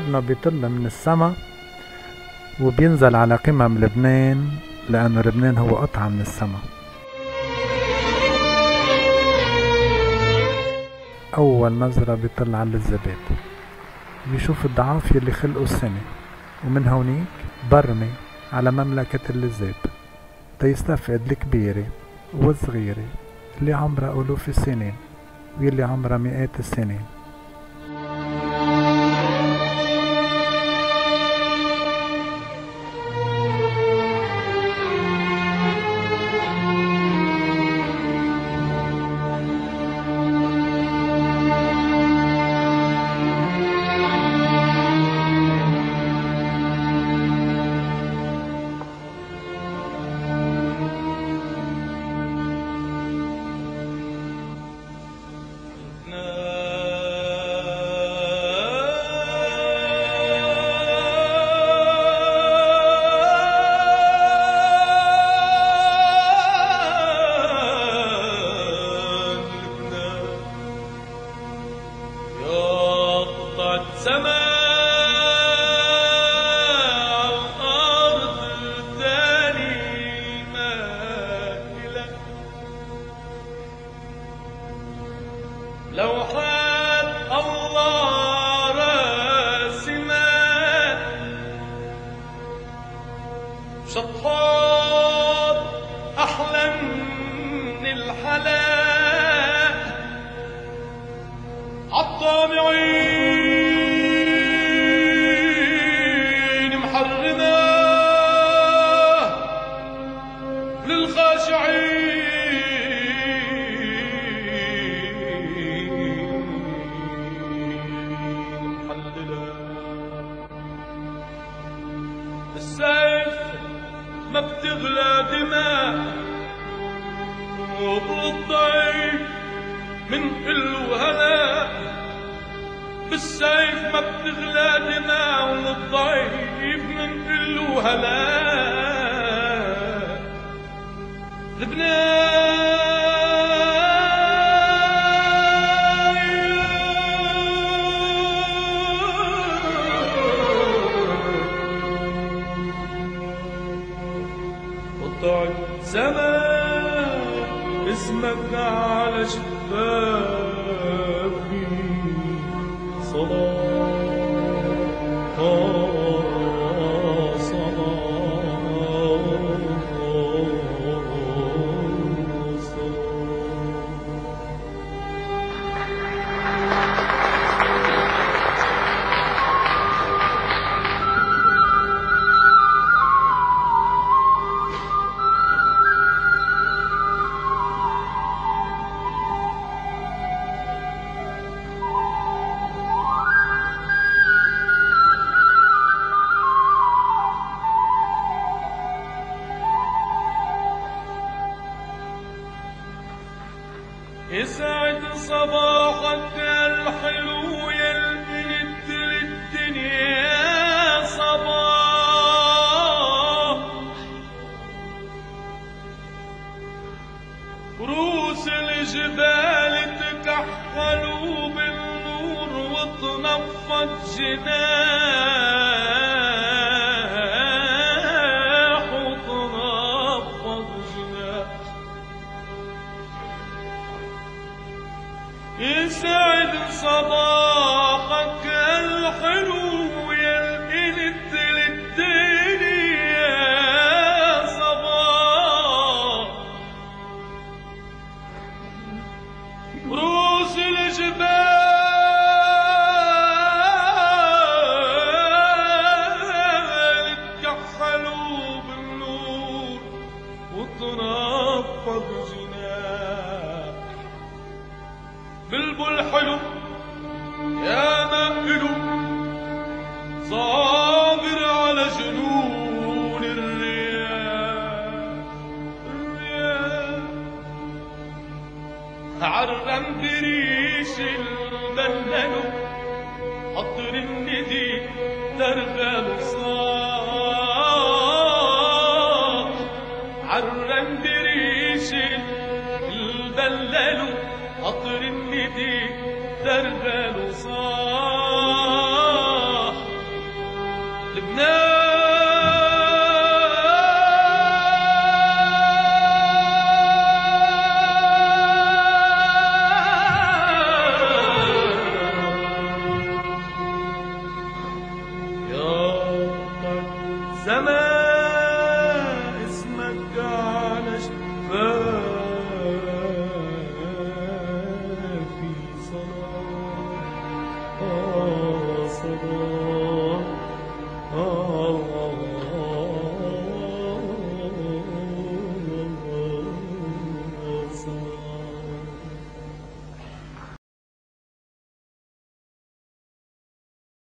ربنا بيطل من السما وبينزل على قمم لبنان لأنه لبنان هو قطعة من السما. أول نظرة بيطل على الزباد بيشوف الضعاف يلي خلقوا السنة ومن هونيك برمي على مملكة اللذاب تيستفاد الكبيرة والصغيرة اللي عمرها ألوف السنين واللي عمرها مئات السنين. شطار أحلى من الحلا عالطامعين ما بتغلى دماء. وبالضيف من كل هلا بالسيف ما بتغلى دماء والضيف من كل هلا لبنان يسعد صباحك الحلو يا البنت للدنيا صباح روس الجبال تكحلوا بالنور وتنفض جناح. يسعد صباحك الحلو. بريش البلل حضر الندي ترغب صاح عرم بريش البلل قطر الندي درغل